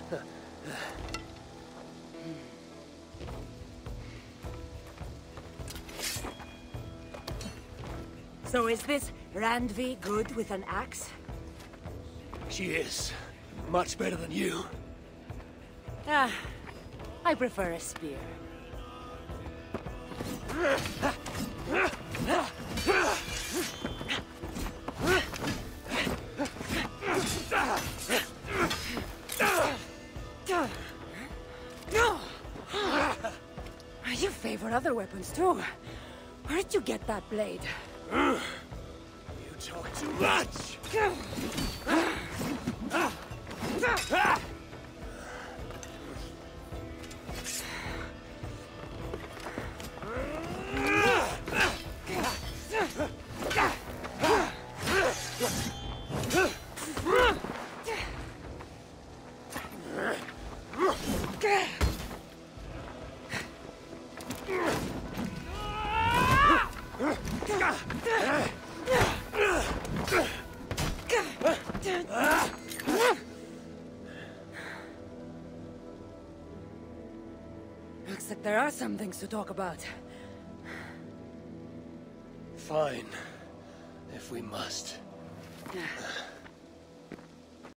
So is this Randvi good with an axe? She is. Much better than you. Ah, I prefer a spear. You favor other weapons too. Where'd you get that blade? You talk too much! Ah! Looks like there are some things to talk about. Fine. If we must.